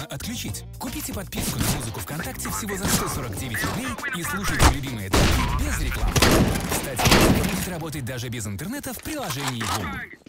отключить. Купите подписку на музыку ВКонтакте всего за 149 рублей и слушайте любимые треки без рекламы. Кстати, музыка будет работать даже без интернета в приложении Boom.